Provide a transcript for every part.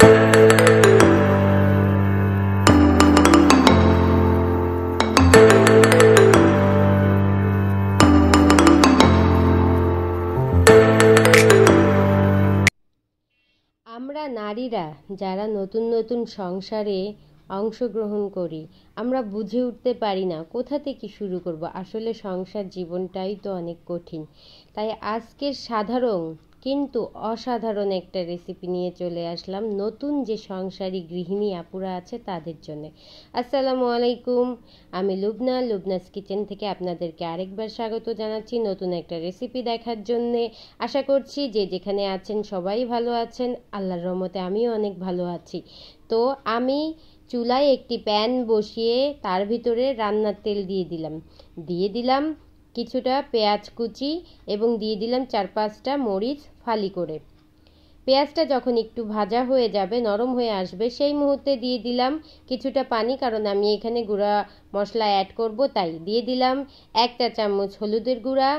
আমরা নারীরা যারা নতুন নতুন সংসারে অংশগ্রহণ করি, আমরা বুঝে উঠতে পারি না কোথা থেকে শুরু করব। আসলে সংসার জীবনটাই তো অনেক কঠিন। তাই আজকের সাধারণ কিন্তু অসাধারণ একটা রেসিপি নিয়ে চলে আসলাম নতুন যে সংসারী গৃহিণী আপুরা আছে তাদের জন্য। আসসালামু আলাইকুম, আমি লুবনা, লুবনাস কিচেন থেকে আপনাদেরকে আরেকবার স্বাগত জানাচ্ছি নতুন একটা রেসিপি দেখার জন্যে। আশা করছি যে যেখানে আছেন সবাই ভালো আছেন, আল্লাহর রহমতে আমিও অনেক ভালো আছি। তো আমি চুলায় একটি প্যান বসিয়ে তার ভিতরে রান্নার তেল দিয়ে দিলাম। দিয়ে দিলাম কিছুটা পেঁয়াজ কুচি এবং দিয়ে দিলাম চার পাঁচটা মরিচ ফালি করে। পেঁয়াজটা যখন একটু ভাজা হয়ে যাবে, নরম হয়ে আসবে, সেই মুহূর্তে দিয়ে দিলাম কিছুটা পানি, কারণ আমি এখানে গুঁড়া মশলা অ্যাড করব, তাই দিয়ে দিলাম একটা চামচ হলুদের গুঁড়া,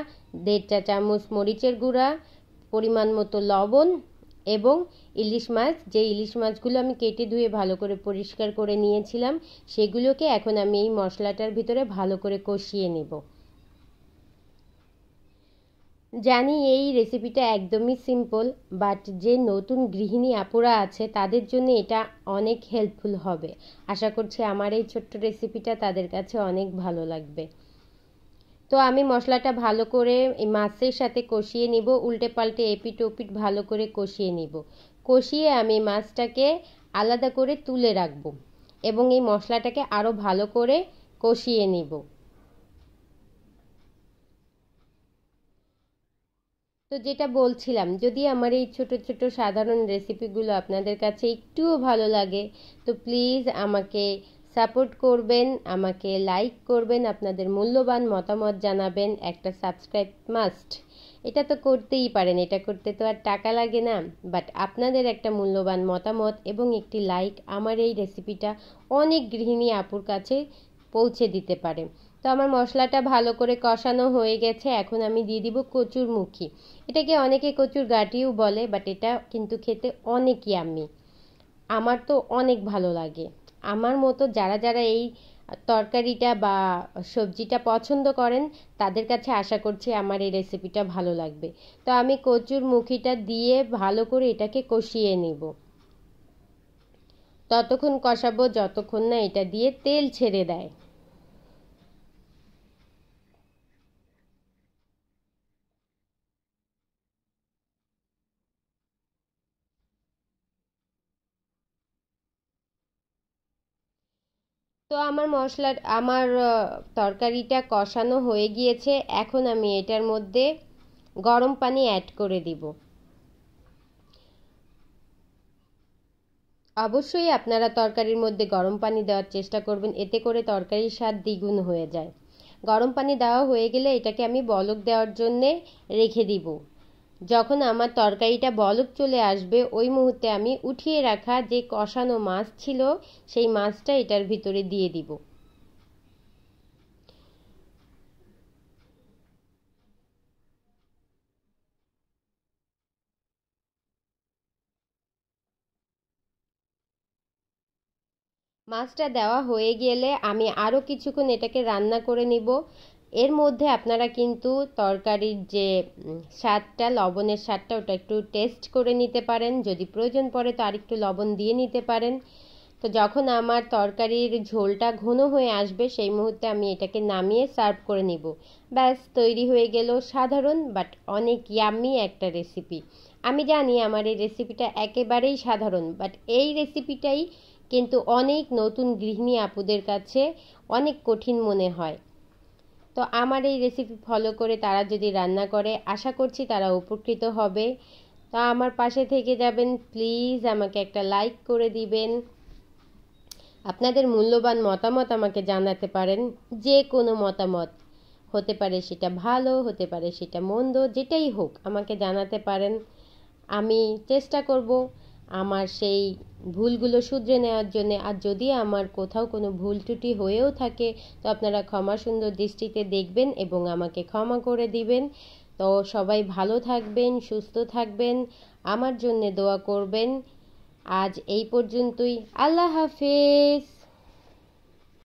দেড়টা চামচ মরিচের গুঁড়া, পরিমাণ মতো লবণ এবং ইলিশ মাছ। যে ইলিশ মাছগুলো আমি কেটে ধুয়ে ভালো করে পরিষ্কার করে নিয়েছিলাম, সেগুলোকে এখন আমি এই মশলাটার ভিতরে ভালো করে কষিয়ে নেব। জানি এই রেসিপিটা একদমই সিম্পল বাট যে নতুন গৃহিণী আপুরা আছে, তাদের জন্য এটা অনেক হেল্পফুল হবে। আশা করছি আমার এই ছোট্ট রেসিপিটা তাদের কাছে অনেক ভালো লাগবে। তো আমি মশলাটা ভালো করে মাছের সাথে কষিয়ে নিব, উল্টে পাল্টে এপিট ওপিট ভালো করে কষিয়ে নিব। কষিয়ে আমি মাছটাকে আলাদা করে তুলে রাখব এবং এই মশলাটাকে আরও ভালো করে কষিয়ে নিব। তো যেটা বলছিলাম, যদি আমার এই ছোট ছোট সাধারণ রেসিপিগুলো আপনাদের কাছে একটুও ভালো লাগে, তো প্লিজ আমাকে সাপোর্ট করবেন, আমাকে লাইক করবেন, আপনাদের মূল্যবান মতামত জানাবেন, একটা সাবস্ক্রাইব মাস্ট এটা তো করতেই পারেন, এটা করতে তো আর টাকা লাগে না বাট আপনাদের একটা মূল্যবান মতামত এবং একটি লাইক আমার এই রেসিপিটা অনেক গৃহিণী আপুর কাছে পৌঁছে দিতে পারে। তো আমার মশলাটা ভালো করে কষানো হয়ে গেছে, এখন আমি দিয়ে দিব কচুর মুখি। এটাকে অনেকে কচুর গাটিও বলে বাট এটা কিন্তু খেতে অনেক ইয়াম্মি আমার তো অনেক ভালো লাগে। আমার মতো যারা যারা এই তরকারিটা বা সবজিটা পছন্দ করেন, তাদের কাছে আশা করছি আমার এই রেসিপিটা ভালো লাগবে। তো আমি কচুর মুখিটা দিয়ে ভালো করে এটাকে কষিয়ে নিব। ততক্ষণ কষাবো, যতক্ষণ না এটা দিয়ে তেল ছেড়ে দেয়। তো আমার মশলার, আমার তরকারিটা কষানো হয়ে গিয়েছে। এখন আমি এটার মধ্যে গরম পানি অ্যাড করে দিব। অবশ্যই আপনারা তরকারির মধ্যে গরম পানি দেওয়ার চেষ্টা করবেন। এতে করে তরকারির স্বাদ দ্বিগুণ হয়ে যায়। গরম পানি দেওয়া হয়ে গেলে এটাকে আমি বলক দেওয়ার জন্যে রেখে দিব। যখন আমার তরকারিটা বলক চলে আসবে, ওই মুহূর্তে আমি উঠিয়ে রাখা যে কষানো মাছ ছিল, সেই মাছটা এটার ভিতরে দিয়ে দিব। মাছটা দেওয়া হয়ে গেলে আমি আরও কিছুক্ষণ এটাকে রান্না করে নিব। এর মধ্যে আপনারা কিন্তু তরকারির যে স্বাদটা, লবণের স্বাদটা, ওটা একটু টেস্ট করে নিতে পারেন। যদি প্রয়োজন পড়ে তো আরেকটু লবণ দিয়ে নিতে পারেন। তো যখন আমার তরকারির ঝোলটা ঘন হয়ে আসবে, সেই মুহূর্তে আমি এটাকে নামিয়ে সার্ভ করে নিব। ব্যাস, তৈরি হয়ে গেল সাধারণ বাট অনেক ইয়াম্মি একটা রেসিপি আমি জানি আমার এই রেসিপিটা একেবারেই সাধারণ বাট এই রেসিপিটাই কিন্তু অনেক নতুন গৃহিণী আপুদের কাছে অনেক কঠিন মনে হয়। তো আমার এই রেসিপি ফলো করে তারা যদি রান্না করে, আশা করছি তারা উপকৃত হবে। তো আমার পাশে থেকে যাবেন প্লিজ আমাকে একটা লাইক করে দিবেন। আপনাদের মূল্যবান মতামত আমাকে জানাতে পারেন। যে কোনো মতামত হতে পারে সেটা ভালো, হতে পারে সেটা মন্দ, যেটাই হোক আমাকে জানাতে পারেন। আমি চেষ্টা করব আমার সেই ভুলগুলো শুধরে নেওয়ার জন্য। আর যদি আমার কোথাও কোনো ভুল ত্রুটি হয়েও থাকে, তো আপনারা ক্ষমা সুন্দর দৃষ্টিতে দেখবেন এবং আমাকে ক্ষমা করে দিবেন। তো সবাই ভালো থাকবেন, সুস্থ থাকবেন, আমার জন্য দোয়া করবেন। আজ এই পর্যন্তই। আল্লাহ হাফেজ।